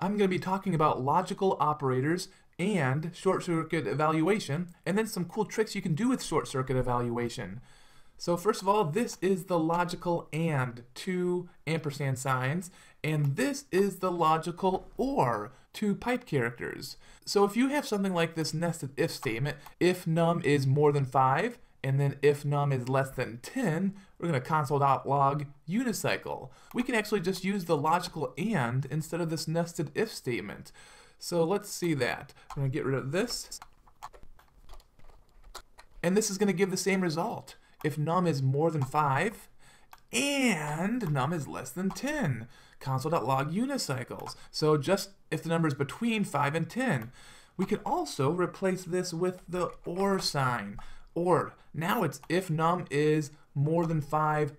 I'm going to be talking about logical operators and short circuit evaluation, and then some cool tricks you can do with short circuit evaluation. So first of all, this is the logical AND, two ampersand signs, and this is the logical OR, two pipe characters. So if you have something like this nested if statement, if num is more than 5, and then if num is less than 10, we're going to console.log unicycle. We can actually just use the logical AND instead of this nested if statement. So let's see that. I'm going to get rid of this. And this is going to give the same result. If num is more than 5 and num is less than 10, console.log unicycles. So just if the number is between 5 and 10. We can also replace this with the OR sign. OR. Now it's if num is more than 5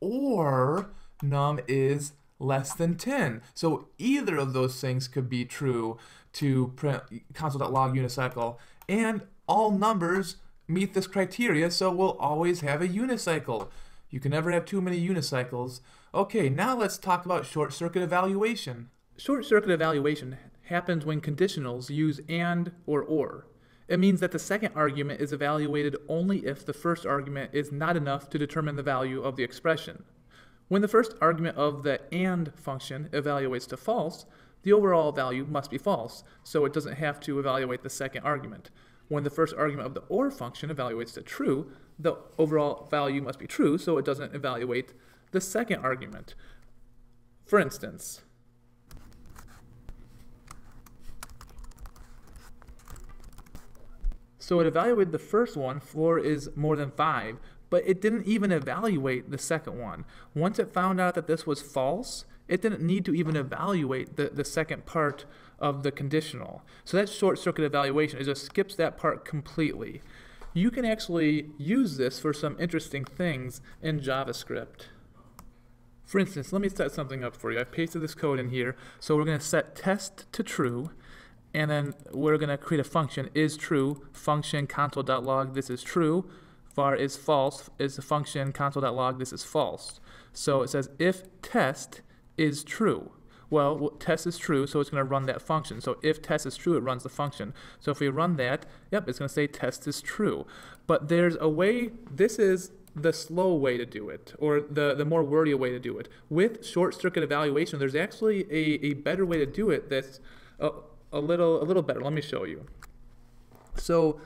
or num is less than 10. So either of those things could be true to print console.log unicycle. And all numbers meet this criteria, so we'll always have a unicycle. You can never have too many unicycles. Okay, now let's talk about short circuit evaluation. Short circuit evaluation happens when conditionals use AND or OR. It means that the second argument is evaluated only if the first argument is not enough to determine the value of the expression. When the first argument of the AND function evaluates to false, the overall value must be false, so it doesn't have to evaluate the second argument. When the first argument of the OR function evaluates to true, the overall value must be true, so it doesn't evaluate the second argument. For instance, So it evaluated the first one, floor is more than 5, but it didn't even evaluate the second one. Once it found out that this was false, it didn't need to even evaluate the, the second part of the conditional. So that short circuit evaluation, it just skips that part completely. You can actually use this for some interesting things in JavaScript. For instance, let me set something up for you. I've pasted this code in here. So we're going to set test to true, and then we're going to create a function is true function console.log this is true var is false is the function console.log this is false. So it says if test is true well test is true so it's going to run that function. So if test is true it runs the function. So if we run that yep it's going to say test is true. But there's a way this is the slow way to do it, or the, the more wordy way to do it. With short circuit evaluation, there's actually a, a better way to do it that's uh, a little a little better. Let me show you. So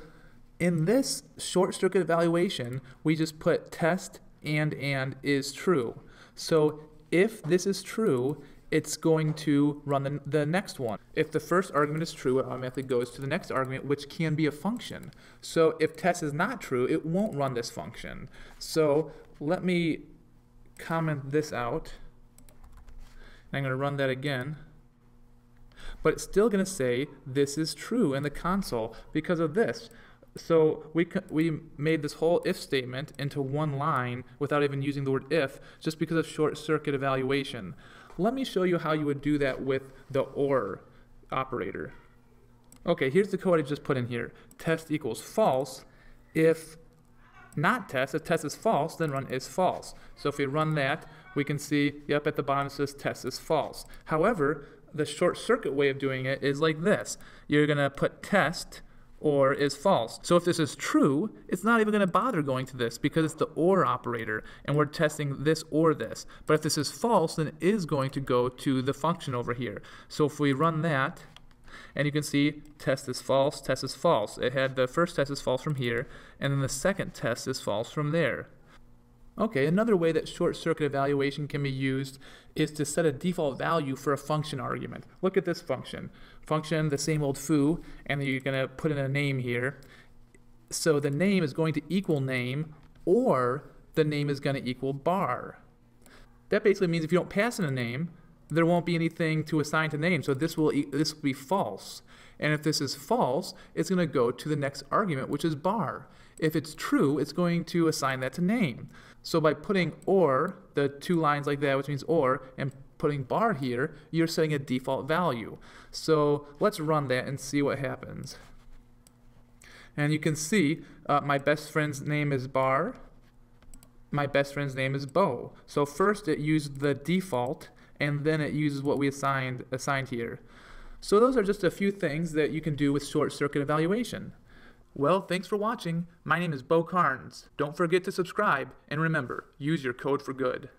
in this short circuit evaluation, we just put test and and is true. So if this is true, it's going to run the, the next one. If the first argument is true, it automatically goes to the next argument, which can be a function. So if test is not true, it won't run this function. So let me comment this out. And I'm going to run that again but it's still going to say this is true in the console because of this. So we, we made this whole if statement into one line without even using the word if, just because of short circuit evaluation. Let me show you how you would do that with the OR operator. Okay, here's the code I just put in here. Test equals false. If not test, if test is false, then run is false. So if we run that, we can see, yep, at the bottom it says test is false. However, the short circuit way of doing it is like this. You're going to put test or is false. So if this is true, it's not even going to bother going to this because it's the OR operator and we're testing this or this. But if this is false, then it is going to go to the function over here. So if we run that, and you can see test is false, test is false. It had the first test is false from here, and then the second test is false from there. Okay, another way that short circuit evaluation can be used is to set a default value for a function argument. Look at this function. Function, the same old foo, and you're going to put in a name here. So the name is going to equal name, or the name is going to equal bar. That basically means if you don't pass in a name, there won't be anything to assign to name, so this will, this will be false. And if this is false, it's going to go to the next argument, which is bar. If it's true, it's going to assign that to name. So by putting or, the two lines like that, which means or, and putting bar here, you're setting a default value. So let's run that and see what happens. And you can see uh, my best friend's name is bar. My best friend's name is Beau. So first it used the default and then it uses what we assigned assigned here. So those are just a few things that you can do with short circuit evaluation. Well, thanks for watching. My name is Beau Carnes. Don't forget to subscribe, and remember, use your code for good.